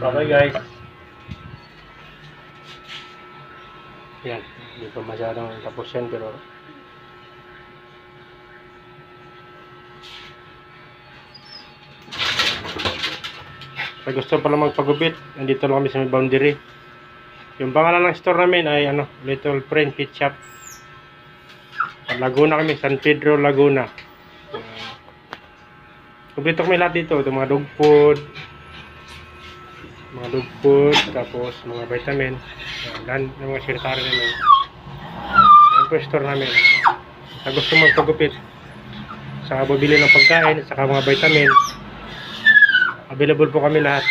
Okay guys. Yan. Hindi pa masyadong tapos yan pero Pag gusto pala magpagupit, nandito lang kami sa boundary. Yung pangalan ng store namin ay ano, Little Friend Kit Shop. Laguna kami, San Pedro, Laguna. Kumpleto kami lahat dito. Ito mga dog food, mga food, tapos mga vitamin. Dan, yung mga sekretary namin. Yung store namin. Sa gusto magpagupit, saka bibili ng pagkain, saka mga vitamin. Available po kami lahat.